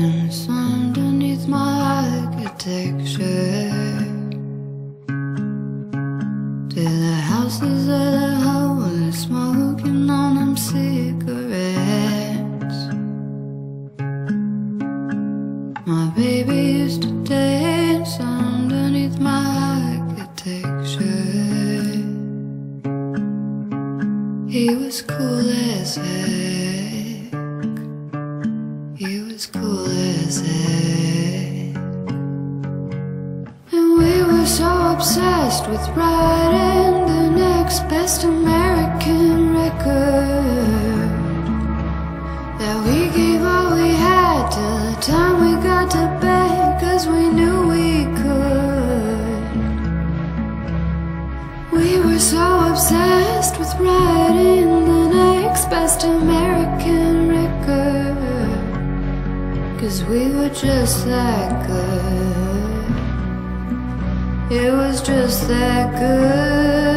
dance underneath my architecture. To the houses of the holy, smoking on them cigarettes. My baby used to dance underneath my architecture. He was cool as hell. He was cool as heck. And we were so obsessed with writing the next best American record that we gave all we had till the time we got to bed, cause we knew we could. We were so obsessed with writing the next best American record, cause we were just that good. It was just that good.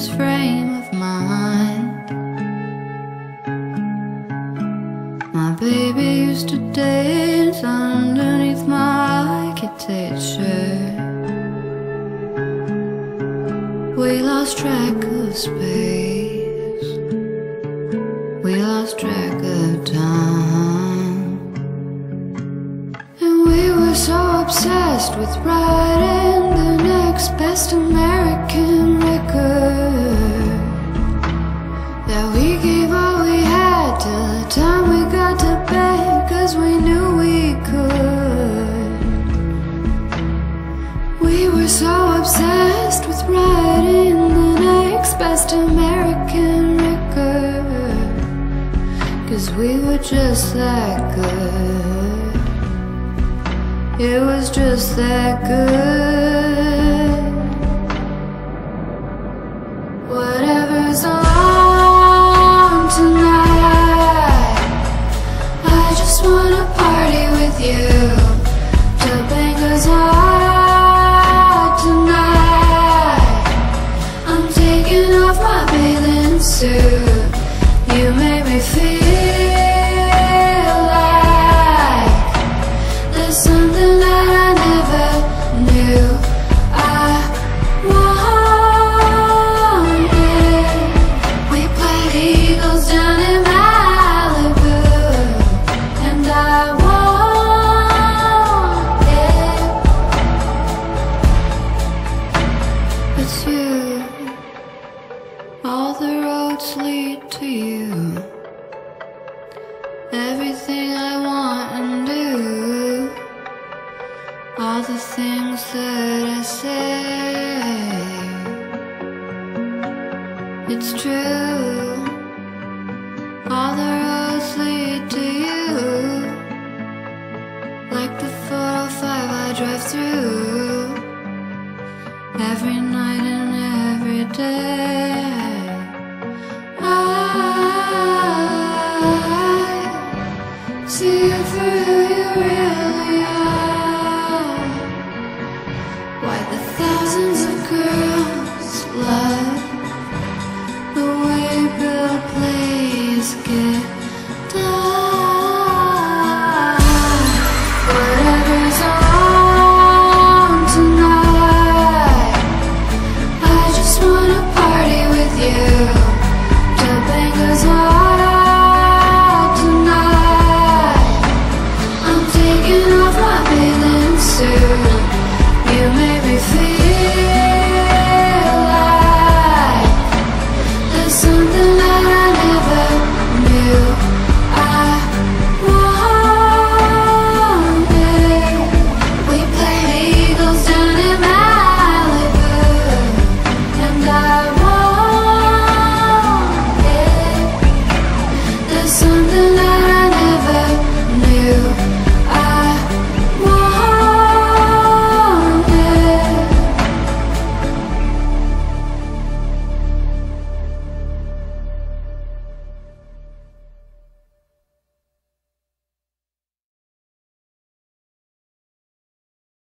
90s in his frame of mind. My baby used to dance underneath my architecture. We lost track of space. We lost track of time. And we were so obsessed with writing best American record that we gave all we had till the time we got to bed, cause we knew we could. We were so obsessed with writing the next best American record, cause we were just that good. It was just that good. Just wanna party with you. Hot tonight. I'm taking off my bathing suit. You make me feel Everything I want and do. All the things that I say. It's true. All the roads lead to you. Like the 405 I drive through. Every night and every day. I